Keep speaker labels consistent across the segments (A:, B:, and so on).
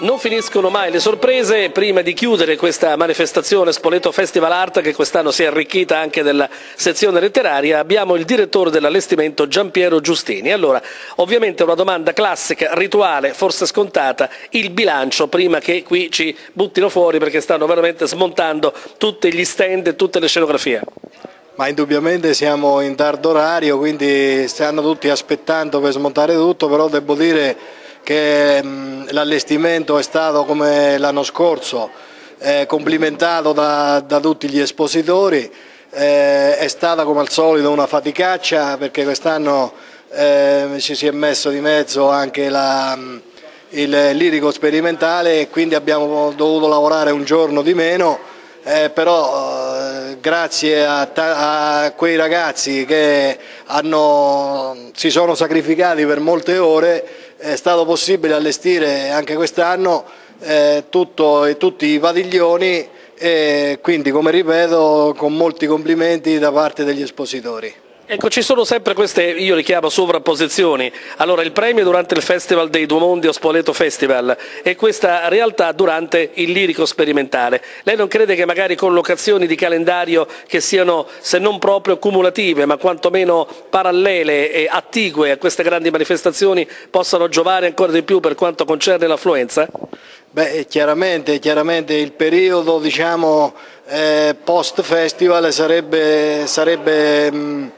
A: Non finiscono mai le sorprese, prima di chiudere questa manifestazione Spoleto Festival Art che quest'anno si è arricchita anche della sezione letteraria, abbiamo il direttore dell'allestimento Giampiero Giustini. Allora, ovviamente una domanda classica, rituale, forse scontata, il bilancio prima che qui ci buttino fuori perché stanno veramente smontando tutti gli stand e tutte le scenografie.
B: Ma indubbiamente siamo in tardo orario, quindi stanno tutti aspettando per smontare tutto, però devo dire che l'allestimento è stato come l'anno scorso, eh, complimentato da, da, tutti gli espositori, eh, è stata come al solito una faticaccia perché quest'anno eh, ci si è messo di mezzo anche la, il lirico sperimentale e quindi abbiamo dovuto lavorare un giorno di meno, eh, però eh, grazie a, a, quei ragazzi che hanno, si sono sacrificati per molte ore è stato possibile allestire anche quest'anno eh, tutti i padiglioni e quindi come ripeto con molti complimenti da parte degli espositori.
A: Ecco, ci sono sempre queste, io le chiamo sovrapposizioni. Allora, il premio durante il Festival dei Due Mondi o Spoleto Festival e questa realtà durante il lirico sperimentale. Lei non crede che magari collocazioni di calendario che siano, se non proprio cumulative, ma quantomeno parallele e attigue a queste grandi manifestazioni possano giovare ancora di più per quanto concerne l'affluenza?
B: Beh, chiaramente, chiaramente il periodo diciamo, eh, post festival sarebbe, sarebbe mh,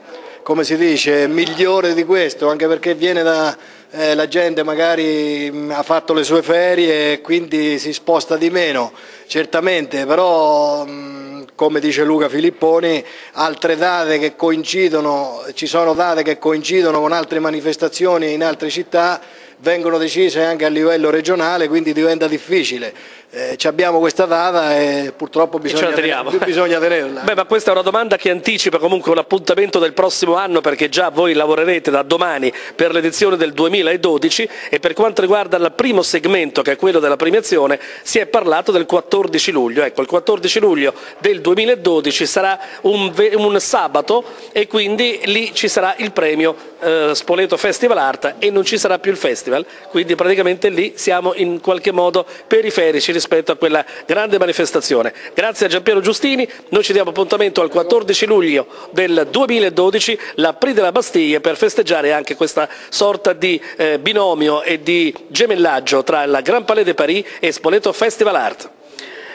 B: come si dice, migliore di questo, anche perché viene da, eh, la gente magari mh, ha fatto le sue ferie e quindi si sposta di meno, certamente, però mh, come dice Luca Filipponi, altre date che coincidono, ci sono date che coincidono con altre manifestazioni in altre città, vengono decise anche a livello regionale, quindi diventa difficile eh, abbiamo questa data e purtroppo bisogna,
A: e
B: bisogna tenerla.
A: Beh, ma questa è una domanda che anticipa comunque un appuntamento del prossimo anno perché già voi lavorerete da domani per l'edizione del 2012 e per quanto riguarda il primo segmento che è quello della premiazione si è parlato del 14 luglio. Ecco, il 14 luglio del 2012 sarà un, un sabato e quindi lì ci sarà il premio eh, Spoleto Festival Art e non ci sarà più il festival, quindi praticamente lì siamo in qualche modo periferici rispetto a quella grande manifestazione. Grazie a Giampiero Giustini, noi ci diamo appuntamento al 14 luglio del 2012, la della Bastiglia, per festeggiare anche questa sorta di eh, binomio e di gemellaggio tra la Grand Palais de Paris e Spoleto Festival Art.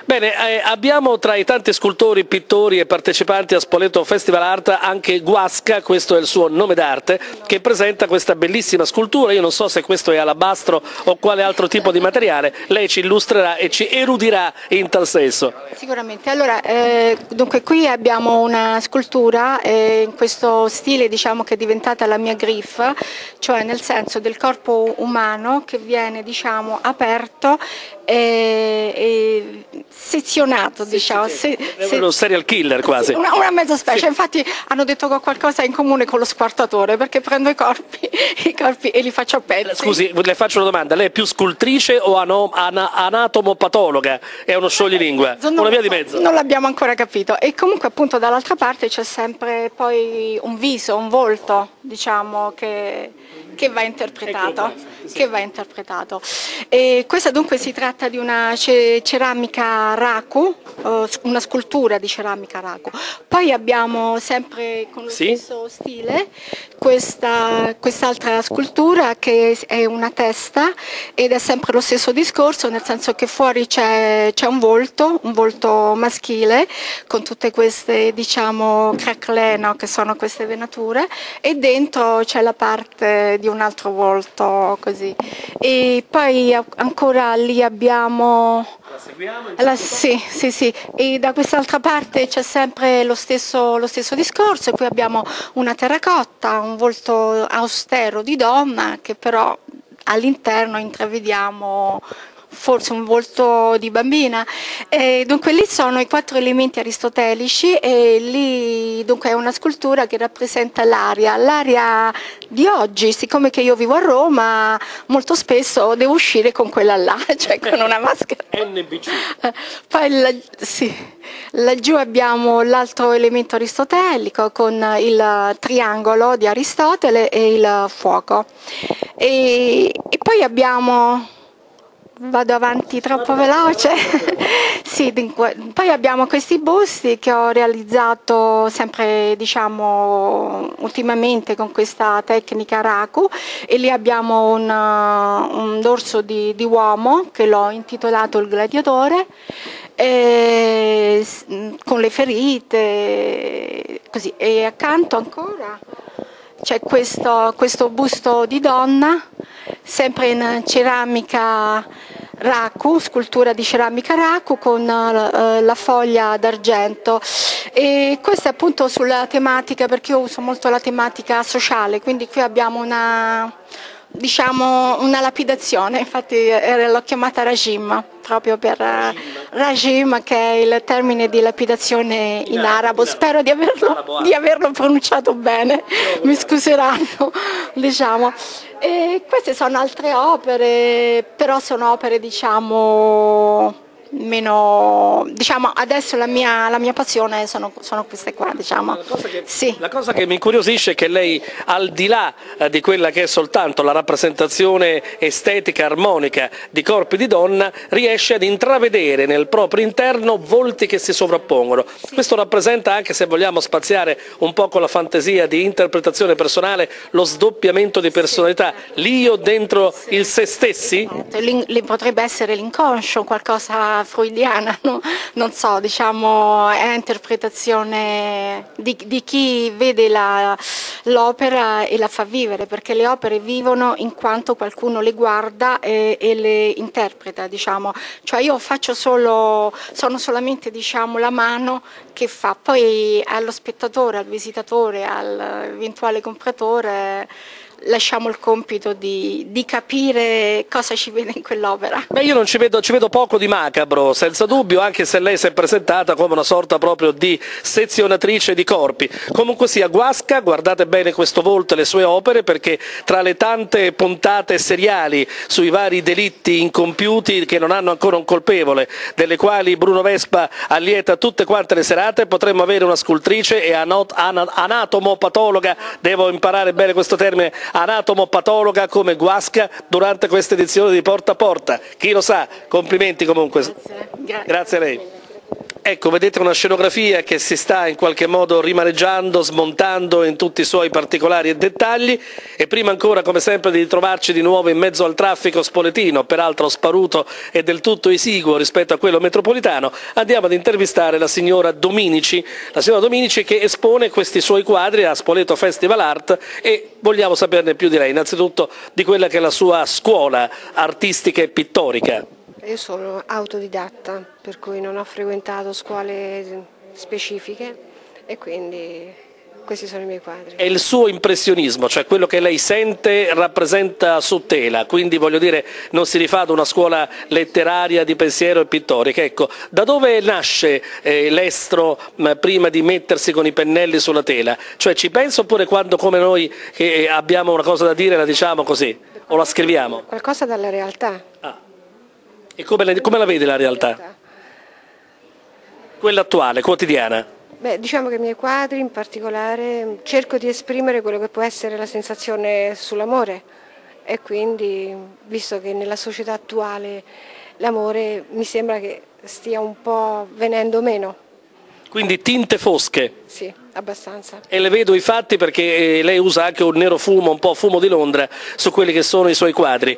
A: Bene, eh, abbiamo tra i tanti scultori, pittori e partecipanti a Spoleto Festival Art anche Guasca, questo è il suo nome d'arte, che presenta questa bellissima scultura. Io non so se questo è alabastro o quale altro tipo di materiale, lei ci illustrerà e ci erudirà in tal senso.
C: Sicuramente, allora, eh, dunque qui abbiamo una scultura eh, in questo stile diciamo che è diventata la mia griffa, cioè nel senso del corpo umano che viene diciamo aperto e, e sezionato, diciamo. Se,
A: se, uno serial killer quasi.
C: Una, una mezza specie, sì. infatti hanno detto che ho qualcosa in comune con lo squartatore perché prendo i corpi, i corpi e li faccio a pezzi.
A: Scusi, le faccio una domanda, lei è più scultrice o anatomopatologa? È uno scioglilingua,
C: non,
A: una via di mezzo.
C: Non l'abbiamo ancora capito e comunque appunto dall'altra parte c'è sempre poi un viso, un volto, diciamo che che va interpretato. Che va interpretato. E questa dunque si tratta di una ceramica raku, una scultura di ceramica raku. Poi abbiamo sempre con lo sì? stesso stile questa, quest'altra scultura che è una testa ed è sempre lo stesso discorso, nel senso che fuori c'è, un volto, un volto maschile con tutte queste diciamo no, che sono queste venature e dentro c'è la parte di un altro volto così. E poi ancora lì abbiamo...
A: La seguiamo?
C: La, sì, sì, sì. E da quest'altra parte c'è sempre lo stesso, lo stesso discorso e poi abbiamo una terracotta, un volto austero di donna che però all'interno intravediamo forse un volto di bambina. E dunque lì sono i quattro elementi aristotelici e lì dunque è una scultura che rappresenta l'aria, l'aria di oggi, siccome che io vivo a Roma molto spesso devo uscire con quella là, cioè con una maschera.
A: NBC.
C: Poi la, sì, laggiù abbiamo l'altro elemento aristotelico con il triangolo di Aristotele e il fuoco. E, e poi abbiamo vado avanti troppo veloce. sì, poi abbiamo questi busti che ho realizzato sempre diciamo ultimamente con questa tecnica Raku e lì abbiamo un, un dorso di, di uomo che l'ho intitolato il gladiatore e, con le ferite così e accanto ancora c'è questo, questo busto di donna sempre in ceramica Raku, scultura di ceramica Raku con uh, la foglia d'argento. E questa è appunto sulla tematica perché io uso molto la tematica sociale, quindi qui abbiamo una, diciamo, una lapidazione, infatti l'ho chiamata Rajim, proprio per Rajim che è il termine di lapidazione in arabo, spero di averlo, di averlo pronunciato bene, mi scuseranno. Diciamo. E queste sono altre opere, però sono opere diciamo meno, diciamo, adesso la mia, la mia passione sono, sono, queste qua, diciamo.
A: La cosa, che, sì. la cosa, che, mi incuriosisce è che lei, al di là eh, di quella che è soltanto la rappresentazione estetica, armonica di corpi di donna, riesce ad intravedere nel proprio interno volti che si sovrappongono. Sì. Questo rappresenta anche, se vogliamo spaziare un po' con la fantasia di interpretazione personale, lo sdoppiamento di personalità, l'io dentro il se stessi?
C: Potrebbe essere l'inconscio, qualcosa freudiana, no? non so, diciamo è interpretazione di, di chi vede l'opera e la fa vivere, perché le opere vivono in quanto qualcuno le guarda e, e le interpreta, diciamo. Cioè io faccio solo, sono solamente diciamo, la mano che fa, poi allo spettatore, al visitatore, all'eventuale compratore lasciamo il compito di, di, capire cosa ci vede in quell'opera.
A: Beh, io non ci vedo, ci vedo, poco di macabro, senza dubbio, anche se lei si è presentata come una sorta proprio di sezionatrice di corpi. Comunque sia, Guasca, guardate bene questo volto e le sue opere, perché tra le tante puntate seriali sui vari delitti incompiuti che non hanno ancora un colpevole, delle quali Bruno Vespa allieta tutte quante le serate, potremmo avere una scultrice e anatomopatologa, devo imparare bene questo termine, anatomopatologa come Guasca durante questa edizione di Porta a Porta. Chi lo sa, complimenti comunque. Grazie, Grazie a lei. Ecco, vedete una scenografia che si sta in qualche modo rimaneggiando, smontando in tutti i suoi particolari e dettagli e prima ancora come sempre di trovarci di nuovo in mezzo al traffico spoletino, peraltro sparuto e del tutto esiguo rispetto a quello metropolitano, andiamo ad intervistare la signora Dominici, la signora Dominici che espone questi suoi quadri a Spoleto Festival Art e vogliamo saperne più di lei, innanzitutto di quella che è la sua scuola artistica e pittorica.
D: Io sono autodidatta, per cui non ho frequentato scuole specifiche e quindi questi sono i miei quadri.
A: È il suo impressionismo, cioè quello che lei sente rappresenta su tela, quindi voglio dire non si rifà ad una scuola letteraria di pensiero e pittorica. Ecco, da dove nasce eh, l'estro prima di mettersi con i pennelli sulla tela? Cioè ci pensa oppure quando come noi che abbiamo una cosa da dire la diciamo così o la scriviamo?
D: Qualcosa dalla realtà.
A: E come la, come la vede la realtà? Quella attuale, quotidiana?
D: Beh, diciamo che i miei quadri in particolare cerco di esprimere quello che può essere la sensazione sull'amore e quindi, visto che nella società attuale l'amore mi sembra che stia un po' venendo meno.
A: Quindi tinte fosche?
D: Sì, abbastanza.
A: E le vedo i fatti perché eh, lei usa anche un nero fumo, un po' fumo di Londra, su quelli che sono i suoi quadri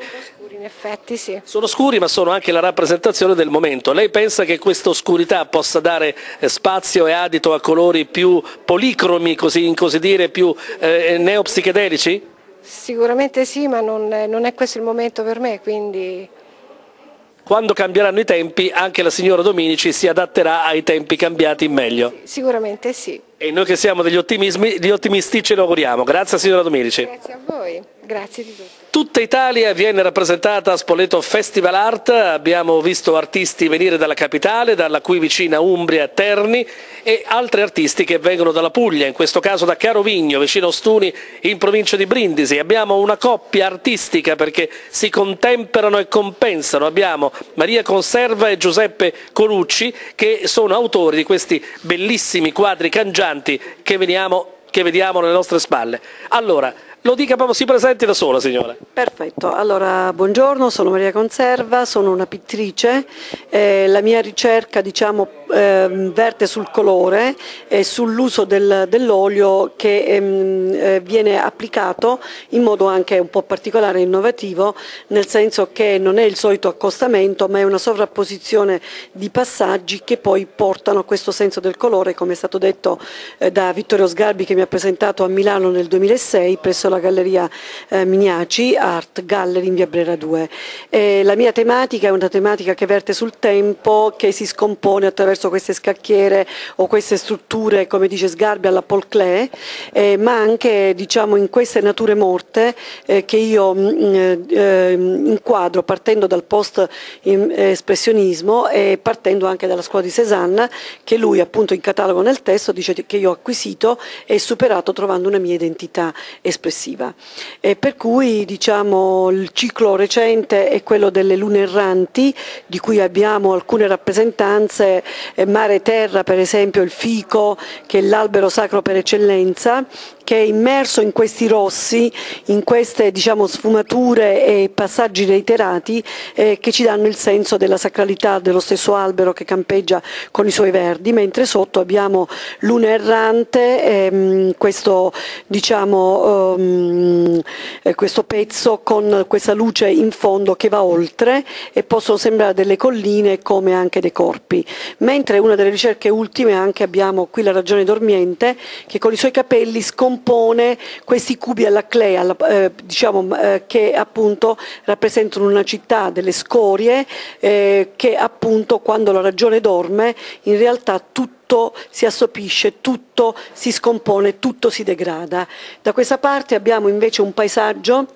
D: effetti sì.
A: Sono scuri ma sono anche la rappresentazione del momento. Lei pensa che questa oscurità possa dare eh, spazio e adito a colori più policromi, così, in così dire, più eh, neopsichedelici?
D: Sicuramente sì, ma non, non è questo il momento per me, quindi
A: quando cambieranno i tempi anche la signora Dominici si adatterà ai tempi cambiati in meglio.
D: Sicuramente sì.
A: E noi che siamo degli, degli ottimisti ce lo auguriamo. Grazie signora Dominici.
D: Grazie a voi, grazie di tutto.
A: Tutta Italia viene rappresentata a Spoleto Festival Art, abbiamo visto artisti venire dalla capitale, dalla qui vicina Umbria, Terni e altri artisti che vengono dalla Puglia, in questo caso da Carovigno, vicino Ostuni, in provincia di Brindisi. Abbiamo una coppia artistica perché si contemperano e compensano. Abbiamo Maria Conserva e Giuseppe Colucci che sono autori di questi bellissimi quadri cangianti che veniamo che vediamo alle nostre spalle. Allora, Lo dica proprio, si presenti da sola signora.
E: Perfetto, allora buongiorno, sono Maria Conserva, sono una pittrice, eh, la mia ricerca diciamo, eh, verte sul colore e sull'uso del, dell'olio che ehm, eh, viene applicato in modo anche un po' particolare e innovativo, nel senso che non è il solito accostamento ma è una sovrapposizione di passaggi che poi portano a questo senso del colore, come è stato detto eh, da Vittorio Sgarbi che mi ha presentato a Milano nel 2006 presso la alla Galleria eh, Mignaci, Art Gallery in via Brera 2. E la mia tematica è una tematica che verte sul tempo, che si scompone attraverso queste scacchiere o queste strutture, come dice Sgarbi, alla Paul Klee, eh, ma anche diciamo, in queste nature morte eh, che io mm, eh, eh, inquadro partendo dal post-espressionismo e partendo anche dalla scuola di Cézanne, che lui appunto in catalogo nel testo dice che io ho acquisito e superato trovando una mia identità espressiva successiva. E per cui diciamo, il ciclo recente è quello delle lune erranti, di cui abbiamo alcune rappresentanze, eh, mare e terra per esempio il fico, che è l'albero sacro per eccellenza, che è immerso in questi rossi, in queste diciamo, sfumature e passaggi reiterati eh, che ci danno il senso della sacralità dello stesso albero che campeggia con i suoi verdi, mentre sotto abbiamo luna errante, ehm, questo, diciamo, um, questo pezzo con questa luce in fondo che va oltre e possono sembrare delle colline come anche dei corpi. Mentre una delle ricerche ultime anche abbiamo qui la ragione dormiente che con i suoi capelli scompare compone questi cubi alla clea, eh, diciamo, eh, che appunto rappresentano una città delle scorie eh, che appunto quando la ragione dorme in realtà tutto si assopisce, tutto si scompone, tutto si degrada. Da questa parte abbiamo invece un paesaggio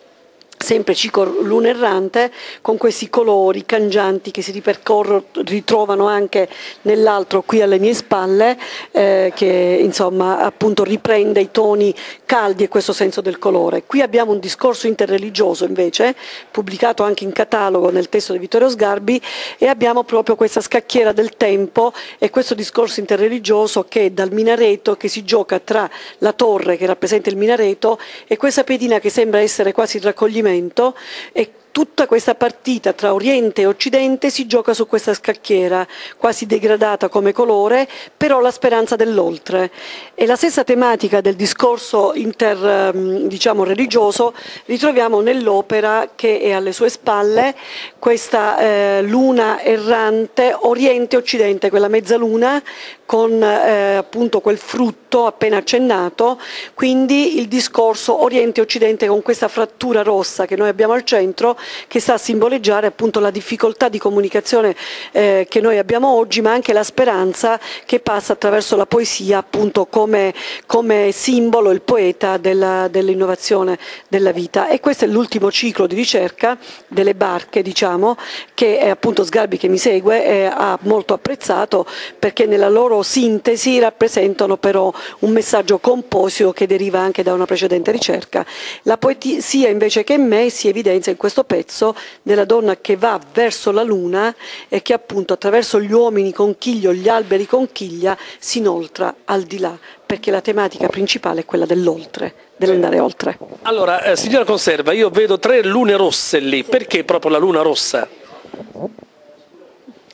E: sempre ciclo luna errante con questi colori cangianti che si ripercorrono, ritrovano anche nell'altro qui alle mie spalle eh, che insomma appunto riprende i toni caldi e questo senso del colore. Qui abbiamo un discorso interreligioso invece pubblicato anche in catalogo nel testo di Vittorio Sgarbi e abbiamo proprio questa scacchiera del tempo e questo discorso interreligioso che è dal minareto che si gioca tra la torre che rappresenta il minareto e questa pedina che sembra essere quasi il raccoglimento momento e tutta questa partita tra Oriente e Occidente si gioca su questa scacchiera, quasi degradata come colore, però la speranza dell'oltre. E la stessa tematica del discorso inter, ehm, diciamo, ritroviamo nell'opera che è alle sue spalle, questa eh, luna errante Oriente-Occidente, quella mezzaluna con eh, appunto quel frutto appena accennato, quindi il discorso Oriente-Occidente con questa frattura rossa che noi abbiamo al centro che sta a simboleggiare appunto la difficoltà di comunicazione eh, che noi abbiamo oggi ma anche la speranza che passa attraverso la poesia appunto come, come simbolo, il poeta della, dell'innovazione della vita e questo è l'ultimo ciclo di ricerca delle barche diciamo che appunto Sgarbi che mi segue ha molto apprezzato perché nella loro sintesi rappresentano però un messaggio composito che deriva anche da una precedente ricerca. La poesia invece che in me si evidenzia in questo pezzo della donna che va verso la luna e che appunto attraverso gli uomini conchiglio, gli alberi conchiglia si inoltra al di là perché la tematica principale è quella dell'oltre, dell'andare oltre.
A: Allora, eh, signora Conserva, io vedo tre lune rosse lì, perché proprio la luna rossa?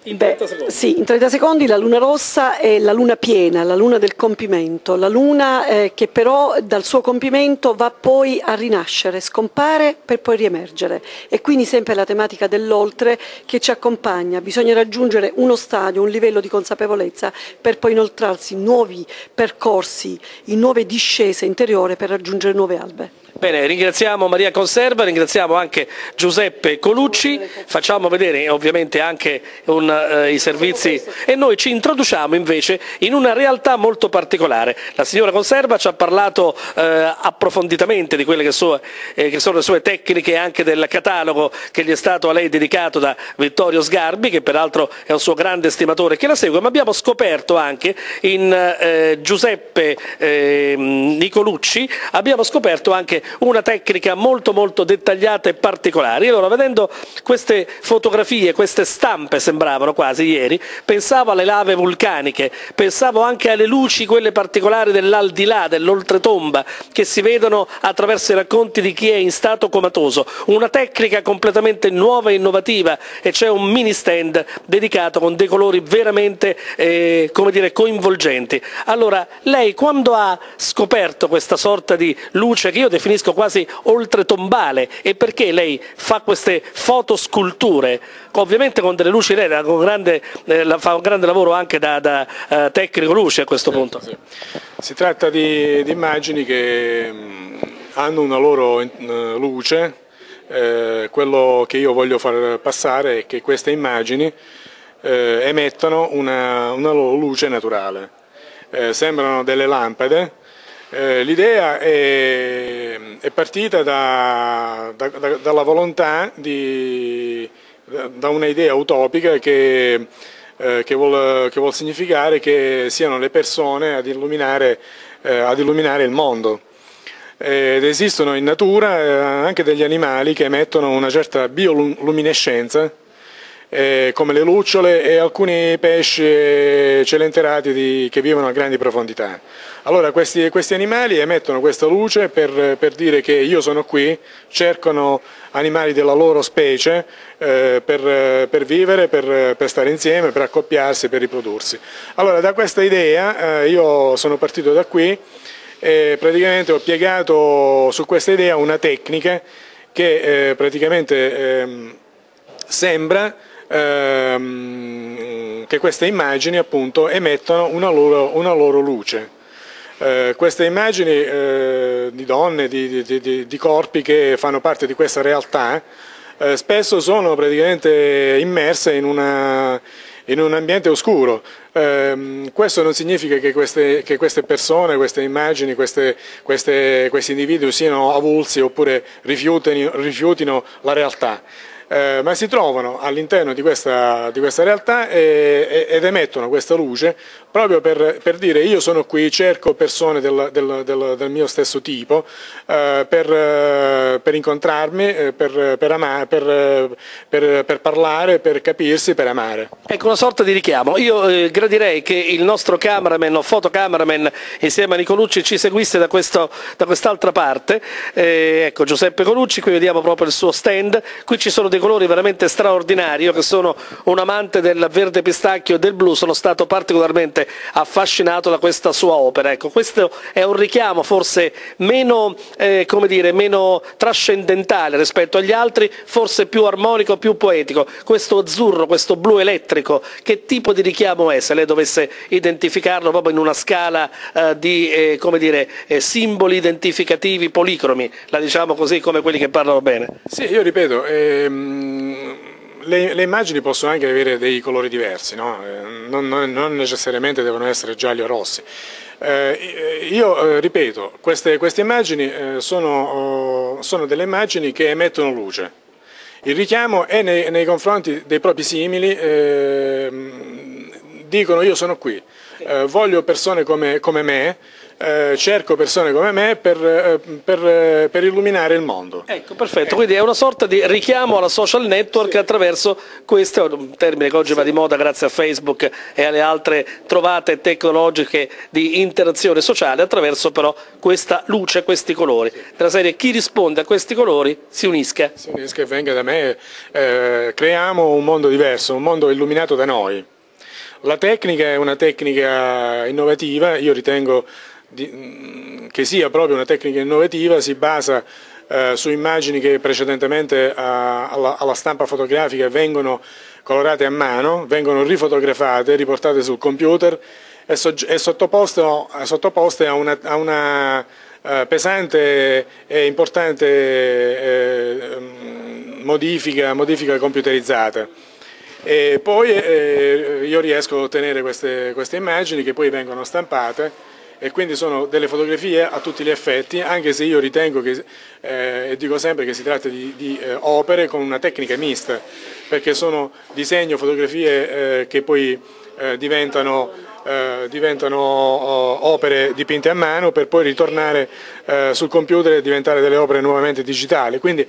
E: In 30 Beh, secondi. Sì, in 30 secondi la luna rossa è la luna piena, la luna del compimento, la luna eh, che però dal suo compimento va poi a rinascere, scompare per poi riemergere e quindi sempre la tematica dell'oltre che ci accompagna, bisogna raggiungere uno stadio, un livello di consapevolezza per poi inoltrarsi in nuovi percorsi, in nuove discese interiore per raggiungere nuove albe.
A: Bene, ringraziamo Maria Conserva, ringraziamo anche Giuseppe Colucci, facciamo vedere ovviamente anche un, eh, i servizi. E noi ci introduciamo invece in una realtà molto particolare. La signora Conserva ci ha parlato eh, approfonditamente di quelle che, so, eh, che, sono le sue tecniche e anche del catalogo che gli è stato a lei dedicato da Vittorio Sgarbi, che peraltro è un suo grande stimatore che la segue, ma abbiamo scoperto anche in eh, Giuseppe ehm, Nicolucci, abbiamo scoperto anche una tecnica molto molto dettagliata e particolare. Allora vedendo queste fotografie, queste stampe sembravano quasi ieri, pensavo alle lave vulcaniche, pensavo anche alle luci, quelle particolari dell'aldilà, dell'oltretomba, che si vedono attraverso i racconti di chi è in stato comatoso. Una tecnica completamente nuova e innovativa e c'è un mini stand dedicato con dei colori veramente eh, dire, coinvolgenti. Allora, lei quando ha scoperto questa sorta di luce che io definisco quasi oltretombale e perché lei fa queste fotosculture, ovviamente con delle luci nere, con grande, eh, fa un grande lavoro anche da, da uh, tecnico luce a questo punto? Sì.
F: Si tratta di, di immagini che mh, mm, hanno una loro uh, luce, eh, quello che io voglio far passare è che queste immagini eh, emettono una, una, loro luce naturale. Eh, sembrano delle lampade. Eh, l'idea è, è, partita da, da, da, dalla volontà, di, da un'idea utopica che, eh, che, vuol, che, vuol, significare che siano le persone ad illuminare, eh, ad illuminare il mondo. Ed esistono in natura eh, anche degli animali che emettono una certa bioluminescenza eh, come le lucciole e alcuni pesci celenterati di, che vivono a grandi profondità. Allora questi, questi animali emettono questa luce per, per, dire che io sono qui, cercano animali della loro specie eh, per, per, vivere, per, per, stare insieme, per accoppiarsi, per riprodursi. Allora da questa idea eh, io sono partito da qui e praticamente ho piegato su questa idea una tecnica che eh, praticamente ehm, sembra ehm, che queste immagini appunto emettono una loro, una loro luce. Eh, queste immagini eh, di donne, di, di, di, di, corpi che fanno parte di questa realtà, eh, spesso sono praticamente immerse in, una, in un ambiente oscuro. Eh, questo non significa che queste, che queste, persone, queste immagini, queste, queste, questi individui siano avulsi oppure rifiutino, rifiutino la realtà eh, ma si trovano all'interno di questa, di questa realtà e, ed emettono questa luce proprio per, per, dire io sono qui, cerco persone del, del, del, del mio stesso tipo eh, per, eh, per, incontrarmi, eh, per, per, parlare, per capirsi, per amare.
A: Ecco una sorta di richiamo. Io eh, gradirei che il nostro cameraman o fotocameraman insieme a Nicolucci ci seguisse da, questo, da quest'altra parte. Eh, ecco Giuseppe Colucci, qui vediamo proprio il suo stand. Qui ci sono dei colori veramente straordinari. Io che sono un amante del verde pistacchio e del blu sono stato particolarmente affascinato da questa sua opera. Ecco, questo è un richiamo forse meno, eh, dire, meno trascendentale rispetto agli altri, forse più armonico, più poetico. Questo azzurro, questo blu elettrico, che tipo di richiamo è se lei dovesse identificarlo proprio in una scala eh, di eh, dire, eh, simboli identificativi policromi, la diciamo così come quelli che parlano bene?
F: Sì, io ripeto, ehm le, le, immagini possono anche avere dei colori diversi, no? Eh, non, non, non, necessariamente devono essere gialli o rossi. Eh, io eh, ripeto, queste, queste immagini eh, sono, oh, sono, delle immagini che emettono luce. Il richiamo è nei, nei confronti dei propri simili, ehm, dicono io sono qui, eh, voglio persone come, come me, eh, cerco persone come me per, eh, per, eh, per, illuminare il mondo.
A: Ecco, perfetto, quindi è una sorta di richiamo alla social network sì. attraverso questo, un termine che oggi va di moda grazie a Facebook e alle altre trovate tecnologiche di interazione sociale, attraverso però questa luce, questi colori. Della serie chi risponde a questi colori si unisca.
F: Si unisca e venga da me, eh, creiamo un mondo diverso, un mondo illuminato da noi. La tecnica è una tecnica innovativa, io ritengo di, mm, che sia proprio una tecnica innovativa, si basa eh, su immagini che precedentemente a, alla, alla, stampa fotografica vengono colorate a mano, vengono rifotografate, riportate sul computer e, so, e sottoposte, sottoposte, a una, a una eh, pesante e importante eh, modifica, modifica computerizzata. E poi eh, io riesco a ottenere queste, queste immagini che poi vengono stampate e quindi sono delle fotografie a tutti gli effetti, anche se io ritengo che, eh, e dico sempre che si tratta di, di eh, opere con una tecnica mista, perché sono disegno, fotografie eh, che poi eh, diventano eh, diventano oh, opere dipinte a mano per poi ritornare eh, sul computer e diventare delle opere nuovamente digitali. Quindi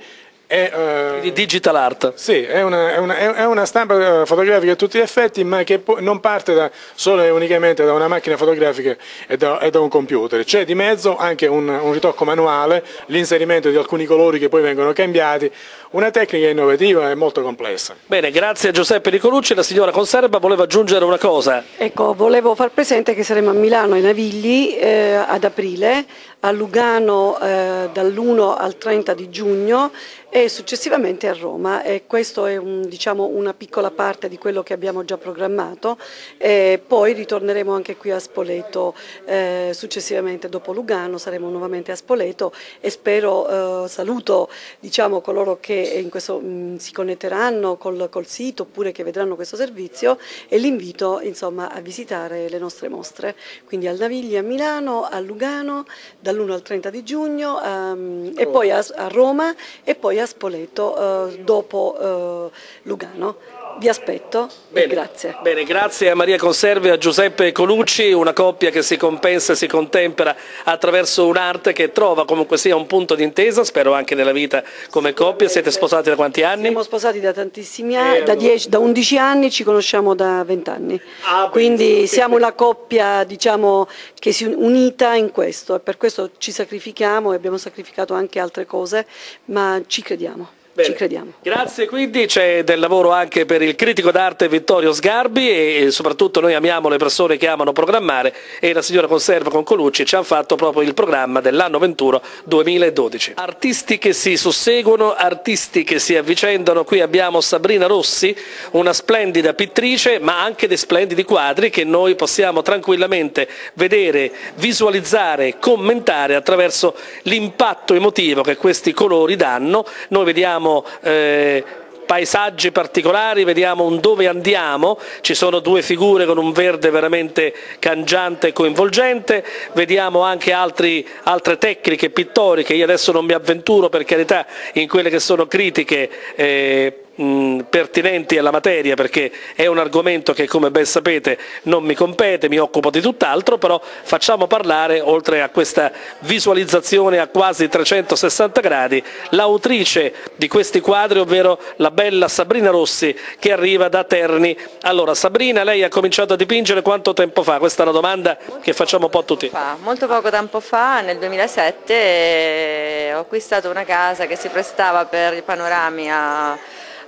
A: è, uh, digital art.
F: Sì, è una, è, una, è una, stampa fotografica a tutti gli effetti, ma che non parte da, solo e unicamente da una macchina fotografica e da, e da un computer. C'è di mezzo anche un, un ritocco manuale, l'inserimento di alcuni colori che poi vengono cambiati, una tecnica innovativa e molto complessa.
A: Bene, grazie a Giuseppe Nicolucci. La signora Conserva voleva aggiungere una cosa.
E: Ecco, volevo far presente che saremo a Milano ai Navigli eh, ad aprile, a Lugano eh, dall'1 al 30 di giugno e successivamente a Roma e questo è un, diciamo, una piccola parte di quello che abbiamo già programmato e poi ritorneremo anche qui a Spoleto eh, successivamente dopo Lugano saremo nuovamente a Spoleto e spero, eh, saluto diciamo, coloro che in questo, mh, si connetteranno col, col, sito oppure che vedranno questo servizio e l'invito a visitare le nostre mostre, quindi al Navigli a Milano, a Lugano dall'1 al 30 di giugno um, e poi a, a Roma e poi a Spoleto eh, dopo eh, Lugano. Vi aspetto
A: bene,
E: grazie.
A: Bene, grazie a Maria Conserve e a Giuseppe Colucci, una coppia che si compensa e si contempera attraverso un'arte che trova comunque sia un punto di intesa, spero anche nella vita come coppia. Siete sposati da quanti anni?
E: Siamo sposati da tantissimi anni, eh, da, da 11 anni, ci conosciamo da 20 anni. Ah, Quindi siamo una coppia diciamo, che si è unita in questo e per questo ci sacrifichiamo e abbiamo sacrificato anche altre cose, ma ci crediamo. Bene. Ci crediamo.
A: Grazie, quindi c'è del lavoro anche per il critico d'arte Vittorio Sgarbi e soprattutto noi amiamo le persone che amano programmare e la signora Conserva con Colucci ci hanno fatto proprio il programma dell'anno 21 2012. Artisti che si susseguono, artisti che si avvicendano, qui abbiamo Sabrina Rossi, una splendida pittrice ma anche dei splendidi quadri che noi possiamo tranquillamente vedere, visualizzare, commentare attraverso l'impatto emotivo che questi colori danno. Noi vediamo vediamo eh, paesaggi particolari, vediamo un dove andiamo, ci sono due figure con un verde veramente cangiante e coinvolgente, vediamo anche altri, altre tecniche pittoriche, io adesso non mi avventuro per carità in quelle che sono critiche eh, mh, pertinenti alla materia perché è un argomento che come ben sapete non mi compete, mi occupo di tutt'altro, però facciamo parlare oltre a questa visualizzazione a quasi 360 gradi l'autrice di questi quadri, ovvero la bella Sabrina Rossi che arriva da Terni. Allora Sabrina, lei ha cominciato a dipingere quanto tempo fa? Questa è una domanda che facciamo un po' a tutti.
G: Molto poco tempo fa, nel 2007, eh, ho acquistato una casa che si prestava per i panorami a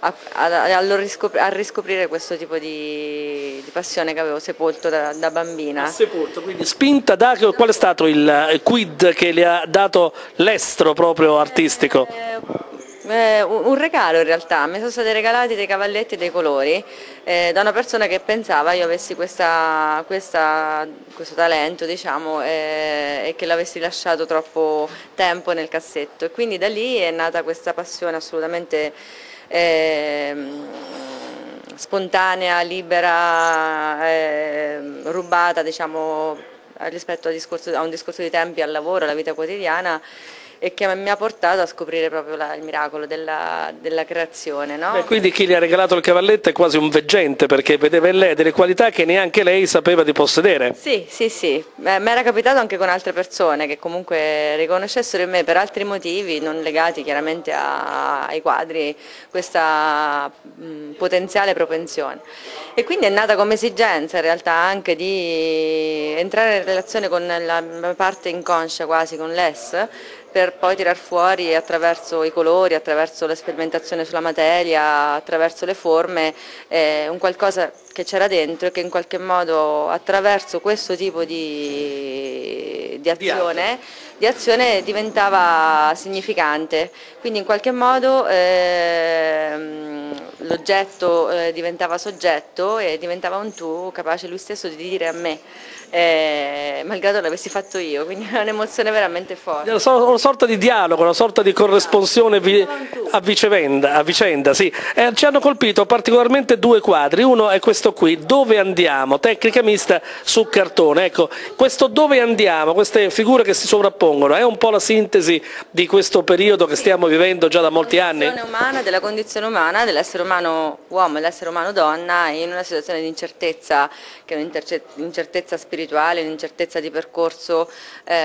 G: a, a, a, riscoprire questo tipo di, di, passione che avevo sepolto da, da bambina.
A: Sepolto, quindi spinta da qual è stato il quid che le ha dato l'estro proprio artistico?
G: Eh, eh, un regalo in realtà, mi sono stati regalati dei cavalletti dei colori eh, da una persona che pensava io avessi questa, questa, questo talento diciamo, eh, e che l'avessi lasciato troppo tempo nel cassetto e quindi da lì è nata questa passione assolutamente eh, spontanea, libera, eh, rubata diciamo, rispetto a, discorso, a un discorso di tempi al lavoro, alla vita quotidiana e che mi ha portato a scoprire proprio la, il miracolo della, della creazione. No?
A: Beh, quindi chi gli ha regalato il cavalletto è quasi un veggente perché vedeva in lei delle qualità che neanche lei sapeva di possedere.
G: Sì, sì, sì, mi era capitato anche con altre persone che comunque riconoscessero in me per altri motivi, non legati chiaramente a, ai quadri, questa mh, potenziale propensione. E quindi è nata come esigenza in realtà anche di entrare in relazione con la parte inconscia quasi, con l'ES, per poi tirar fuori attraverso i colori, attraverso la sperimentazione sulla materia, attraverso le forme, eh, un qualcosa che c'era dentro e che in qualche modo attraverso questo tipo di, di, azione, di azione, diventava significante. Quindi in qualche modo eh, l'oggetto eh, diventava soggetto e diventava un tu capace lui stesso di dire a me eh, malgrado l'avessi fatto io, quindi è un'emozione veramente forte.
A: Una sorta di dialogo, una sorta di corresponsione A vicenda, a vicenda sì. Eh, ci hanno colpito particolarmente due quadri, uno è questo qui, Dove andiamo? Tecnica mista su cartone. Ecco, questo Dove andiamo, queste figure che si sovrappongono, è un po' la sintesi di questo periodo che stiamo vivendo già da molti anni?
G: Umana, della condizione umana, dell'essere umano uomo e dell'essere umano donna in una situazione di incertezza, che è un'incertezza spirituale, un'incertezza di percorso eh,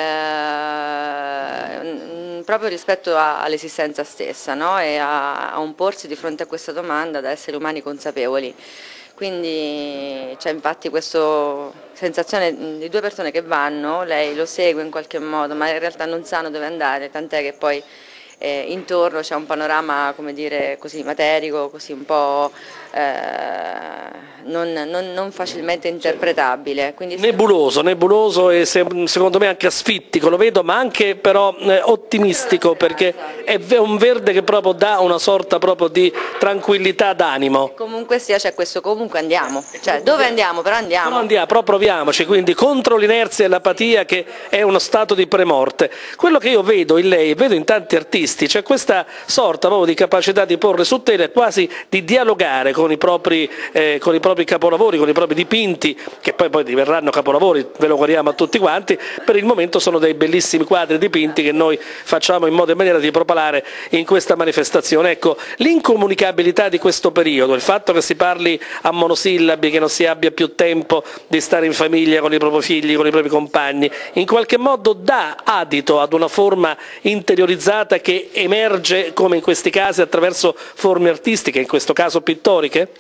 G: proprio rispetto all'esistenza stessa no? e a, a un porsi di fronte a questa domanda da esseri umani consapevoli. Quindi c'è infatti questa sensazione di due persone che vanno, lei lo segue in qualche modo, ma in realtà non sanno dove andare, tant'è che poi eh, intorno c'è un panorama come dire, così materico, così un po' eh, non, non, non, facilmente interpretabile.
A: Quindi nebuloso, nebuloso e se, secondo me anche asfittico, lo vedo, ma anche però eh, ottimistico perché è un verde che proprio dà una sorta proprio di tranquillità d'animo.
G: Comunque sia c'è questo comunque andiamo, cioè dove andiamo però andiamo.
A: Però andiamo, però proviamoci, quindi contro l'inerzia e l'apatia che è uno stato di premorte. Quello che io vedo in lei, vedo in tanti artisti, c'è questa sorta proprio di capacità di porre su tela quasi di dialogare con i propri, eh, con i propri capolavori, con i propri dipinti, che poi, poi diverranno capolavori, ve lo auguriamo a tutti quanti, per il momento sono dei bellissimi quadri dipinti che noi facciamo in modo e maniera di propalare in questa manifestazione. Ecco, l'incomunicabilità di questo periodo, il fatto che si parli a monosillabi, che non si abbia più tempo di stare in famiglia con i propri figli, con i propri compagni, in qualche modo dà adito ad una forma interiorizzata che emerge, come in questi casi, attraverso forme artistiche, in questo caso pittoriche?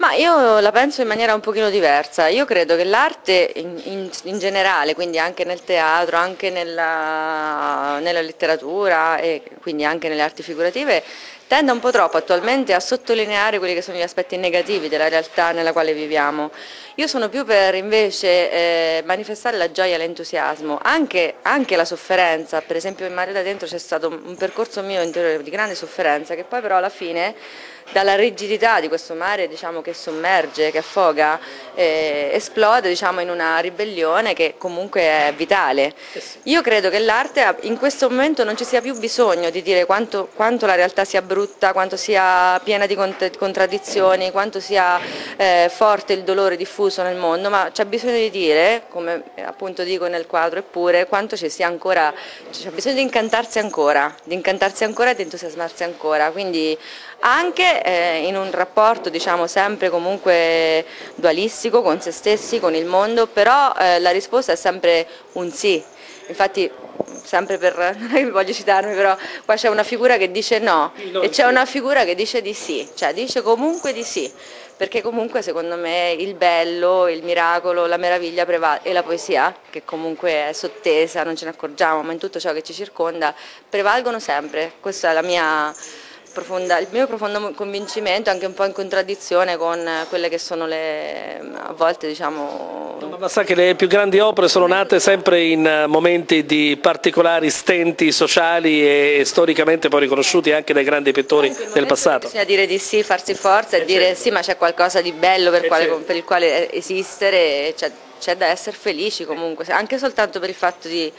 G: Ma io la penso in maniera un pochino diversa, io credo che l'arte in, in, in, generale, quindi anche nel teatro, anche nella, nella letteratura e quindi anche nelle arti figurative, tende un po' troppo attualmente a sottolineare quelli che sono gli aspetti negativi della realtà nella quale viviamo. Io sono più per invece eh, manifestare la gioia e l'entusiasmo, anche, anche, la sofferenza, per esempio in Mare da Dentro c'è stato un percorso mio interiore di grande sofferenza che poi però alla fine dalla rigidità di questo mare diciamo, che sommerge, che affoga, eh, esplode diciamo, in una ribellione che comunque è vitale. Eh Io credo che l'arte in questo momento non ci sia più bisogno di dire quanto, quanto la realtà sia brutta, quanto sia piena di contraddizioni, quanto sia eh, forte il dolore diffuso nel mondo, ma c'è bisogno di dire, come appunto dico nel quadro, eppure quanto ci sia ancora, c'è bisogno di incantarsi ancora, di incantarsi ancora e di entusiasmarsi ancora. Quindi anche eh, in un rapporto diciamo sempre comunque dualistico con se stessi, con il mondo, però eh, la risposta è sempre un sì. Infatti sempre per, non voglio citarmi, però qua c'è una figura che dice no e c'è una figura che dice di sì, cioè dice comunque di sì, perché comunque secondo me il bello, il miracolo, la meraviglia e la poesia, che comunque è sottesa, non ce ne accorgiamo, ma in tutto ciò che ci circonda, prevalgono sempre, questa è la mia profonda, il mio profondo convincimento, anche un po' in contraddizione con quelle che sono le, a volte diciamo...
A: No, ma sa che le più grandi opere sono nate sempre in momenti di particolari stenti sociali e storicamente poi riconosciuti anche dai grandi pittori del passato.
G: Bisogna dire di sì, farsi forza e, e dire certo. sì ma c'è qualcosa di bello per, quale, certo. per il quale esistere, c'è da essere felici comunque, anche soltanto per il fatto di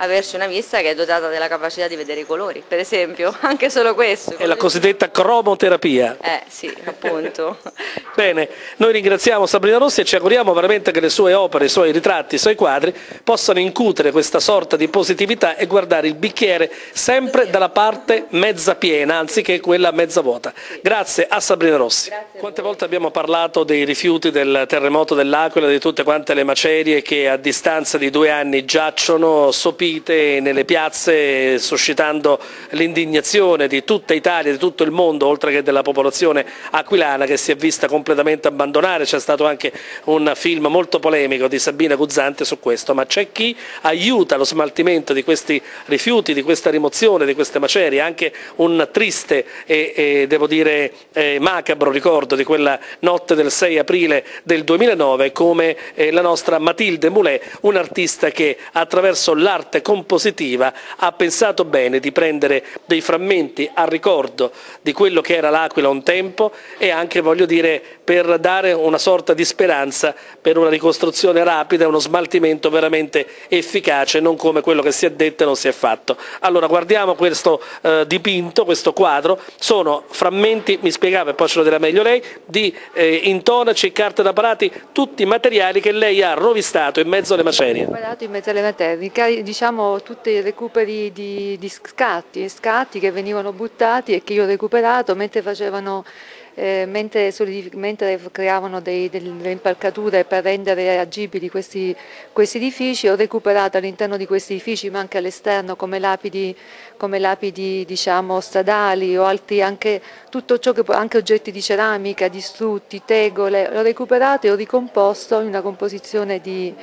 G: averci una vista che è dotata della capacità di vedere i colori, per esempio, anche solo questo.
A: È la cosiddetta cromoterapia.
G: Eh sì, appunto.
A: Bene, noi ringraziamo Sabrina Rossi e ci auguriamo veramente che le sue opere, i suoi ritratti, i suoi quadri possano incutere questa sorta di positività e guardare il bicchiere sempre dalla parte mezza piena, anziché quella mezza vuota. Grazie a Sabrina Rossi. Grazie Quante volte abbiamo parlato dei rifiuti del terremoto dell'Aquila, di tutte quante le macerie che a distanza di due anni giacciono sopite uscite nelle piazze suscitando l'indignazione di tutta Italia, di tutto il mondo, oltre che della popolazione aquilana che si è vista completamente abbandonare. C'è stato anche un film molto polemico di Sabina Guzzante su questo, ma c'è chi aiuta lo smaltimento di questi rifiuti, di questa rimozione, di queste macerie, anche un triste e, e devo dire eh, macabro ricordo di quella notte del 6 aprile del 2009 come eh, la nostra Matilde Moulet, un'artista che attraverso l'arte parte compositiva ha pensato bene di prendere dei frammenti a ricordo di quello che era l'Aquila un tempo e anche voglio dire per dare una sorta di speranza per una ricostruzione rapida e uno smaltimento veramente efficace, non come quello che si è detto e non si è fatto. Allora guardiamo questo eh, dipinto, questo quadro, sono frammenti, mi spiegava e poi ce lo dirà meglio lei, di eh, intonaci, carte da parati, tutti materiali che lei ha rovistato in mezzo alle macerie.
H: In mezzo alle macerie, diciamo tutti i recuperi di, di scatti, scatti che venivano buttati e che io ho recuperato mentre facevano eh, mentre, mentre, creavano dei, delle impalcature per rendere agibili questi, questi, edifici, ho recuperato all'interno di questi edifici, ma anche all'esterno, come lapidi, come lapidi diciamo, stradali o altri, anche, che, anche oggetti di ceramica, distrutti, tegole, l'ho recuperato e ho ricomposto in una composizione di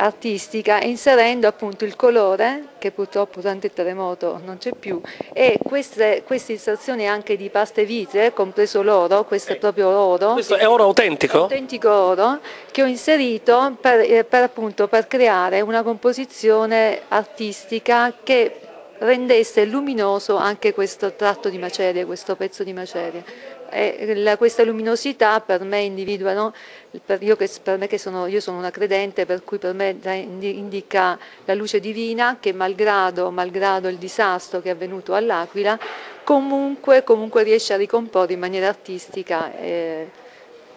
H: artistica inserendo appunto il colore che purtroppo durante il terremoto non c'è più e queste, queste inserzioni anche di paste vitree compreso l'oro, questo è proprio oro.
A: Questo è oro autentico?
H: autentico oro che ho inserito per, eh, per, appunto, per creare una composizione artistica che rendesse luminoso anche questo tratto di macerie, questo pezzo di macerie e la, questa luminosità per me individuano, per io, che, per me che sono, io sono una credente, per cui per me indica la luce divina che malgrado, malgrado il disastro che è avvenuto all'Aquila, comunque, comunque riesce a ricomporre in maniera artistica. Eh,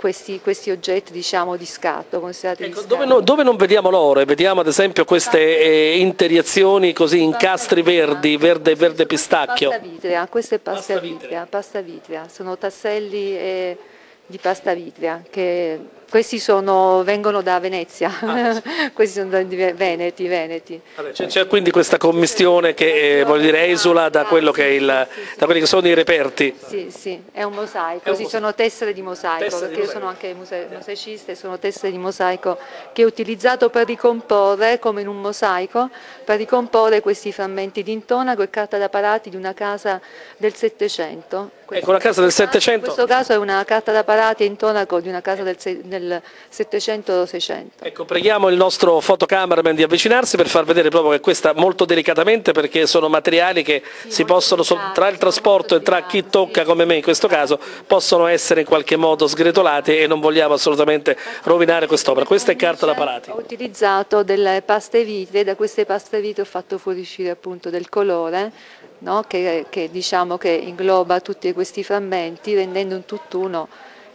H: questi, questi, oggetti diciamo, di scatto, considerati
A: ecco,
H: di
A: dove, no, dove, non vediamo l'oro vediamo ad esempio queste eh, interiazioni così incastri verdi, verde, verde pistacchio.
H: Pasta vitrea, questa è pasta, pasta vitrea, pasta vitrea, sono tasselli e di pasta vitrea, che questi sono, vengono da Venezia, ah, questi sono veneti. veneti.
A: C'è, quindi questa commistione che eh, dire, esula da, che il, da, quelli che sono i reperti.
H: Sì, sì, è un mosaico, è un mosaico. sono tessere di mosaico, tessere perché di mosaico. io sono anche mosaicista e sono tessere di mosaico che ho utilizzato per ricomporre, come in un mosaico, per ricomporre questi frammenti di intonaco e carta da parati di una casa del Settecento
A: Ecco, una casa del Settecento.
H: In questo caso è una carta da parati intonaco di una casa del, del 700-600.
A: Ecco, preghiamo il nostro fotocameraman di avvicinarsi per far vedere proprio che questa molto delicatamente perché sono materiali che sì, si possono, delicati, tra il trasporto e tra chi tocca come me in questo caso, possono essere in qualche modo sgretolati e non vogliamo assolutamente rovinare quest'opera. Questa è carta da parati.
H: Ho utilizzato delle paste vitree, da queste paste vitree ho fatto fuoriuscire appunto del colore no? che, che, diciamo che ingloba tutti questi frammenti rendendo un tutt'uno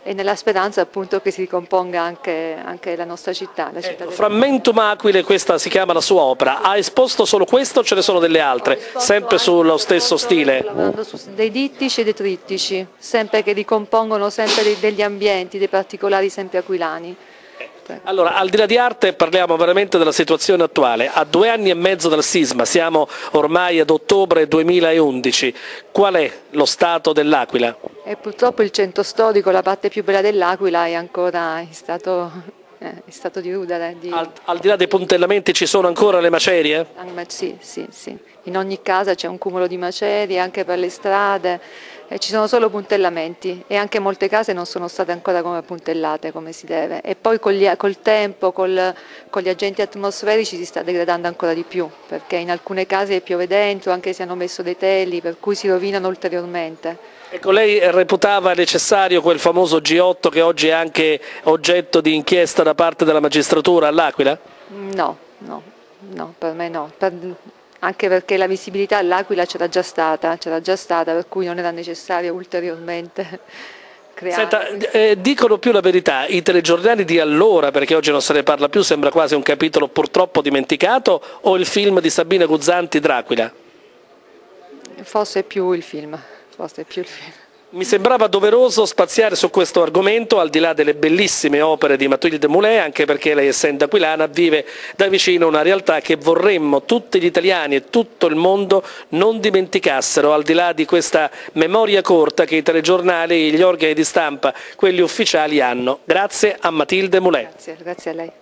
H: e nella speranza appunto che si ricomponga anche, anche la nostra città. La città
A: ecco, Frammentum Aquile, questa si chiama la sua opera, ha esposto solo questo o ce ne sono delle altre, sempre sullo stesso stile?
H: Lavorando su dei dittici e dei trittici, sempre che ricompongono sempre degli ambienti, dei particolari sempre aquilani.
A: Allora, al di là di arte parliamo veramente della situazione attuale. A due anni e mezzo dal sisma, siamo ormai ad ottobre 2011, qual è lo stato dell'Aquila?
H: E purtroppo il centro storico, la parte più bella dell'Aquila è ancora in stato, eh, in stato di rudere. Di...
A: Al, al, di là dei puntellamenti ci sono ancora le macerie?
H: Sì, sì, sì. In ogni casa c'è un cumulo di macerie, anche per le strade eh, ci sono solo puntellamenti e anche molte case non sono state ancora come puntellate come si deve e poi col, col tempo, col, con gli agenti atmosferici si sta degradando ancora di più perché in alcune case piove dentro anche se hanno messo dei teli per cui si rovinano ulteriormente.
A: Ecco, lei reputava necessario quel famoso G8 che oggi è anche oggetto di inchiesta da parte della magistratura all'Aquila?
H: No, no, no, per me no. Per, anche perché la visibilità all'Aquila c'era già stata, c'era già stata, per cui non era necessario ulteriormente creare.
A: Senta, eh, dicono più la verità, i telegiornali di allora, perché oggi non se ne parla più, sembra quasi un capitolo purtroppo dimenticato, o il film di Sabina Guzzanti, Dracula?
H: Forse più il film, forse più il film.
A: Mi sembrava doveroso spaziare su questo argomento, al di là delle bellissime opere di Mathilde Moulet, anche perché lei, essendo aquilana, vive da vicino una realtà che vorremmo tutti gli italiani e tutto il mondo non dimenticassero, al di là di questa memoria corta che i telegiornali, gli organi di stampa, quelli ufficiali hanno. Grazie a Mathilde Moulet.
H: Grazie, grazie a lei.